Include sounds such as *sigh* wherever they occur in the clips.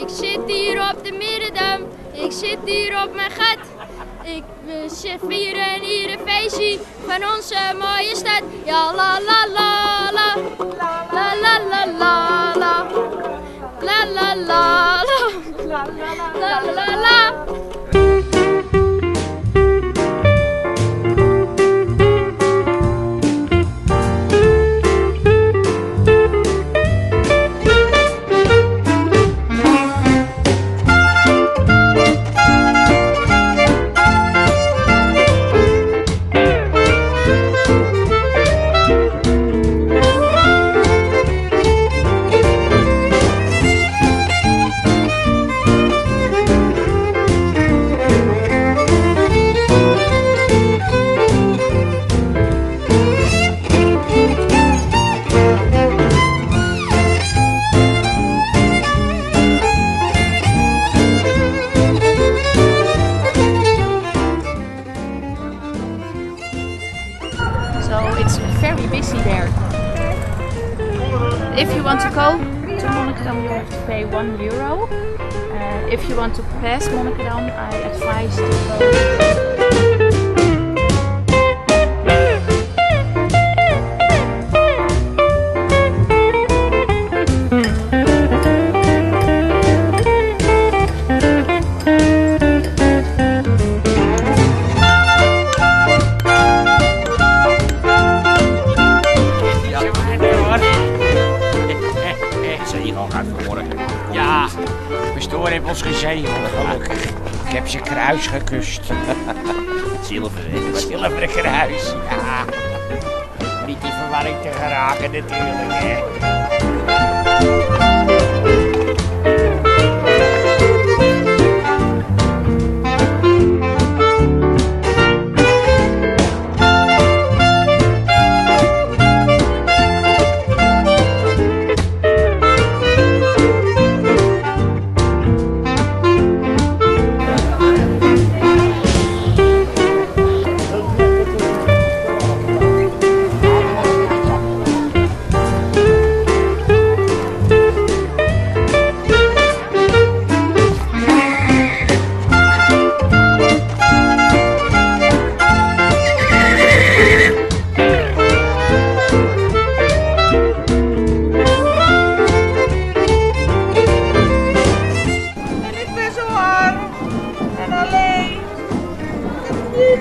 Ik zit hier op de Middendam, ik zit hier op mijn gat. Ik we vieren hier een feestje van onze mooie stad. Ja la la la la, la la la la la, la la la la, la la la la. 1 euro. Uh, if you want to pass Monnikendam, I advise to go. Zilveren kruis, ja. Niet in verwarring te geraken natuurlijk, hè.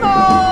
Heb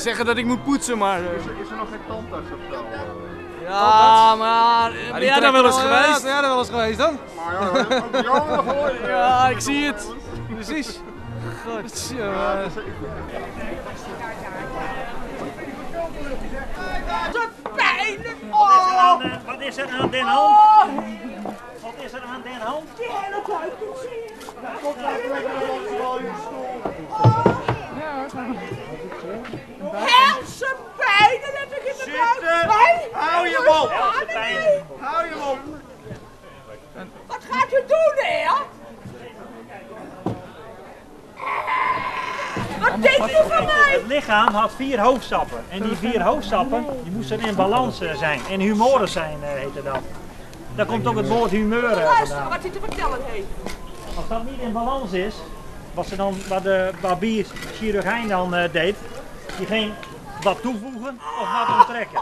Ze zeggen dat ik moet poetsen, maar... eh, Is er nog geen tandarts of zo? Ja, maar... Ben die jij daar wel eens geweest? Ben jij daar wel eens geweest dan? Maar ja, je. Ja, ik zie het. Precies. God, jongen. Wat is er aan den hand? Wat is er aan den hand? Die hele tijd Helse pijn, dat heb ik in de buik. Hou je mond! Hou je mond! Wat gaat u doen, heer? Wat denkt u van mij? Het lichaam had vier hoofdstappen. En die vier hoofdstappen die moesten in balans eh, zijn. In humoren zijn eh, heette dat. Daar komt ook het woord humeur eh, Luister wat hij te vertellen heeft. Als dat niet in balans is, wat, ze dan, wat de barbier chirurgijn dan eh, deed, die ging wat toevoegen of wat onttrekken.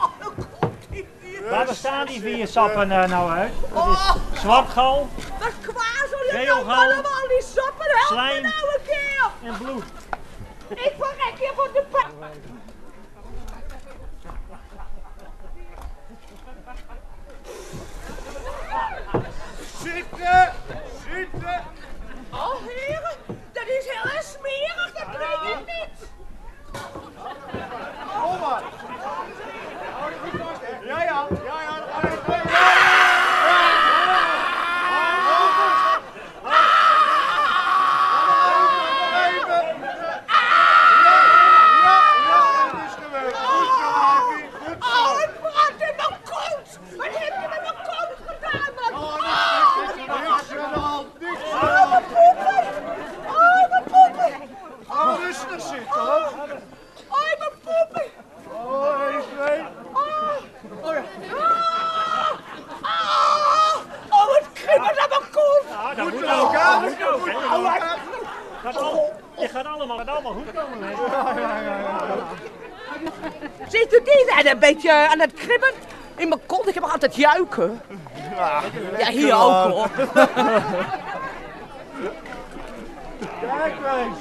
Waar bestaan die vier sappen eh, nou uit? Dat is zwartgal Wat kwazel je nou Geelgal, allemaal die soppen? Help me slijm. nou een keer. en bloed. Ik verrek hier voor de pijn. Zitten! Zitten! Oh heren, dat is heel erg smerig, dat drink ik niet. Kom maar! Ja, ja, ja, ja. dan gaan we twee. Even. Ja, ja, ja, het is geweest. Goed zo, Avi. Goed zo. Oh, het brandt in mijn kont. Wat heb je met mijn kont gedaan, man? Oh, niks, niks, niks aan de hand, niks aan de Oh, hand. mijn poepen. Oh, mijn poepen. Ga rustig zitten, hoor. Oh, mijn poepen. Oh, één, twee. Oh, ja. Ah. Ah. Oh, het kriebelt aan mijn kont. Ja, dat moet Goed ook. ook, hè? Dat moet ook, hè. Goed ook, hè? Gaat al, dit gaat allemaal, gaat allemaal goed komen. hè. Ziet u die daar een beetje aan het kribben? In mijn kont, ik heb altijd juiken. Ja, hier ook hoor. Kijk eens.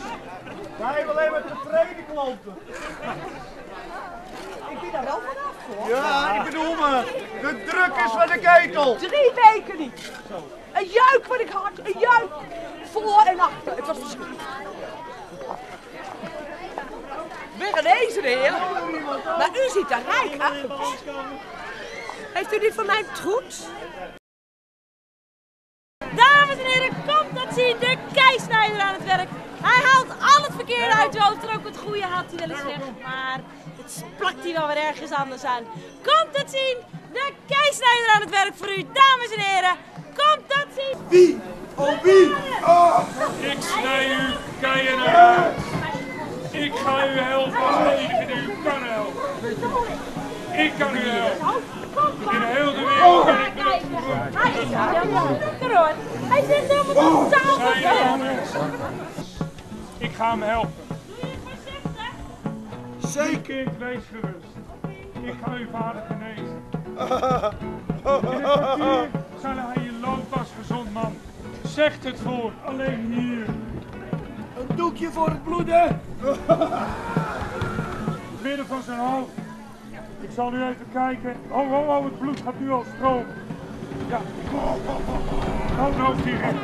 Wij hebben alleen maar tevreden klanten. Ik ben daar wel vanaf hoor. Ja, ik bedoel me. De druk is van de ketel. Drie weken niet. Een juik wat ik had, een juik. Voor en achter. Het was verschrikkelijk. Ben Maar u ziet er rijk uit. Heeft u dit van mij troets? Dames en heren, komt dat zien, de keisnijder aan het werk. Hij haalt al het verkeerde uit je hoofd en ook het goede haalt hij wel eens weg. Maar het plakt hij wel weer ergens anders aan. Komt dat zien, de keisnijder aan het werk voor u, dames en heren. Komt dat zien. Wie? Oh, wie? Oh, Ik snij u keien uit. Ik ga u helpen als enige die u kan helpen. Ik kan u helpen. In heel de wereld ben ik. Hij is helemaal hoor. Hij zit helemaal totaal? Ik ga hem helpen. zeker. Kind, wees gerust. Ik ga uw vader genezen. In het kwartier zal hij je lopen als gezond man. Zegt het voor, alleen hier. Doekje voor het bloeden. *laughs* Midden van zijn hoofd. Ik zal nu even kijken. Oh, oh, oh, het bloed gaat nu al stromen. Ja. *laughs* Oh, hoofd hierin.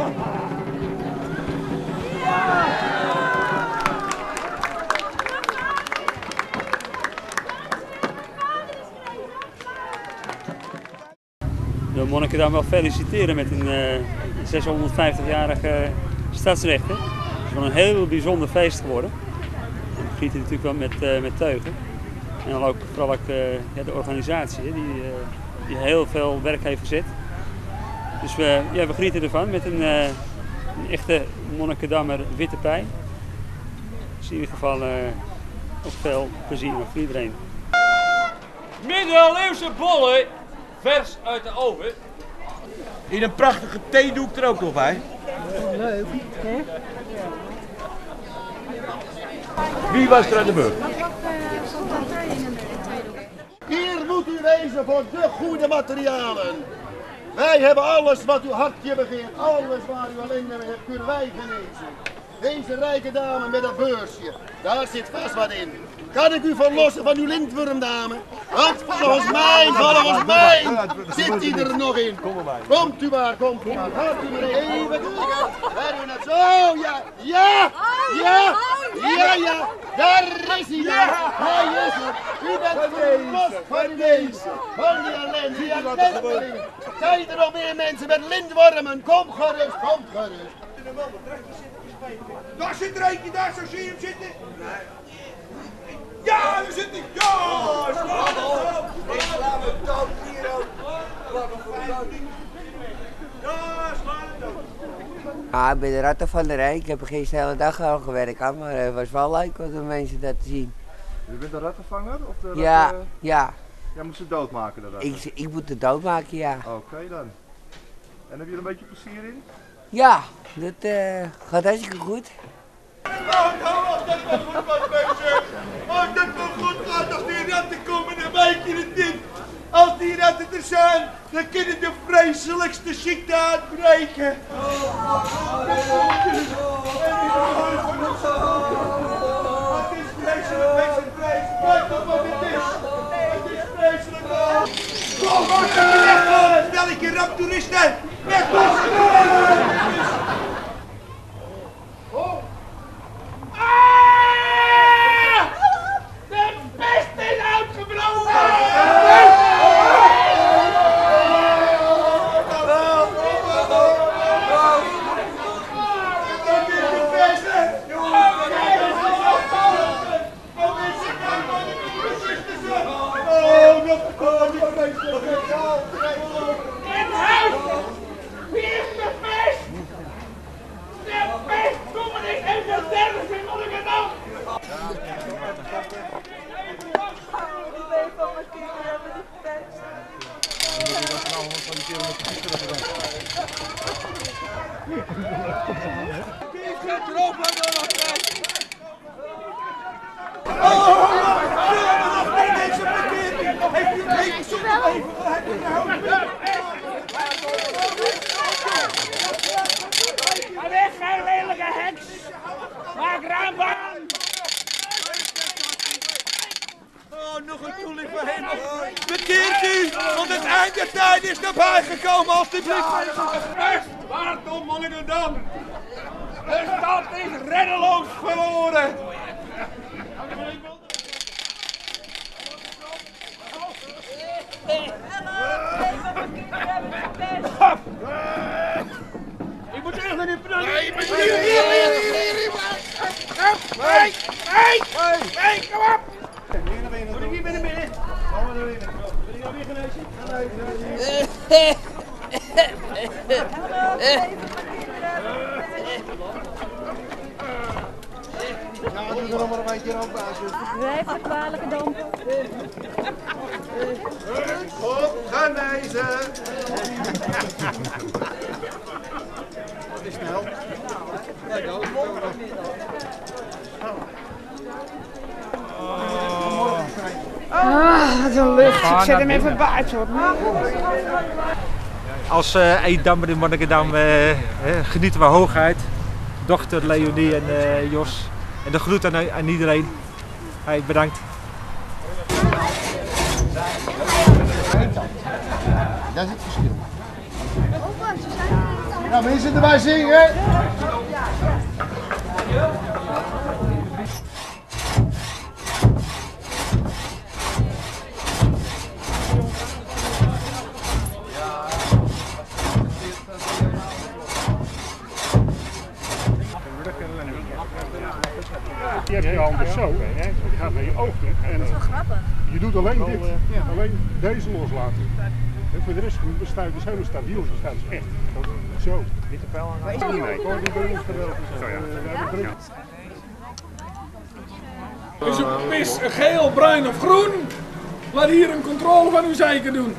De monniken dan wel feliciteren met een eh 650-jarige stadsrechter. Het is wel een heel bijzonder feest geworden. En we gieten natuurlijk wel met, eh, met teugen. En dan ook vooral ook, eh, ja, de organisatie hè, die, eh, die heel veel werk heeft gezet. Dus we, ja, we genieten ervan met een, eh, een echte monnikendammer witte pij. Dus in ieder geval eh, ook veel plezier nog voor iedereen. Middeleeuwse bollen, vers uit de oven. In een prachtige theedoek er ook nog bij. Wie was er aan de beurt? Hier moet u wezen voor de goede materialen. Wij hebben alles wat uw hartje begeert. Alles waar u alleen naar hebt, kunnen wij genezen. Deze rijke dame met een beursje, daar zit vast wat in. Kan ik u verlossen van uw lintworm, dame? Want volgens mij, volgens mij, zit die er nog in. Komt u maar, komt u maar. Gaat u maar even kijken. Daar u net zo, ja, ja, ja, ja, ja. Daar is hij, ja. Hij is er. U bent verlost van deze, van die ellende, die ellendeling. Zijn er nog meer mensen met lintwormen? Kom gerust, kom gerust. Daar zit er eentje, daar, zo zie je hem zitten. Ja, daar zit hij. Ja, sla hem dood. Ik sla hem dood hier ook. Ja, sla hem dood. Ah, ik ben de ratten van de Rijk. Ik heb er gisteren de hele dag al gewerkt, aan, maar het was wel leuk om de mensen dat te zien. U bent de rattenvanger? Of de Ja, ratten- ja. Jij moet ze doodmaken, de ratten? Ik, ik moet het doodmaken, ja. Oké dan. En heb je er een beetje plezier in? Ja, dat eh, gaat hartstikke goed. Oh, als dat wel goed was, mensen. Als dat wel goed gaat, als die ratten komen, dan weet je het niet. Als die ratten er zijn, dan kunnen de vreselijkste ziekte uitbreken. Het is vreselijk, het vreselijk. Kijk dan wat het is. Het is vreselijk. Kom, dat je weggaan. Stel ik je raptoeristen. Weg, weg. Ah! De pest is uitgebroken! In huis! Wie is de pest? De pest! Kom maar niet even derde, wie moet ik het dan? Ga weg, gij lelijke heks! Maak raambaan! Oh, nog een toelie voor hem. Bekeert u, want het eind der tijd is nabij gekomen, alstublieft. Best, waarom Monnikendam? De stad is reddeloos verloren. Ik moet terug naar die pneu. Nee, ik ben hier, hier, kom op. Moet ik hier binnen binnen? Gaan we er binnen. Ik nou weer genezen? Ja, doe er nog maar een beetje aan basis. Blijf de kwalijke dampen. Op, genezen. Dat is snel. Ah, wat een lucht. Ik zet hem even buiten hoor. Als uh, Eedammer in Monnikendam eh, eh, genieten we hooguit. Dochter Leonie en eh, Jos. En de groet aan, iedereen. Hey, bedankt. Dat is het verschil. Nou, mensen erbij zingen. Je hebt je handen zo, hè? je gaat naar je ogen en je doet alleen dit, alleen deze loslaten. En voor de rest staat dus helemaal stabiel, ze staat dus echt zo. Niet de pijl aan. Nee, gewoon die ons geweldig. Zo ja. Is een pis, geel, bruin of groen? Laat hier een controle van uw zeiken doen.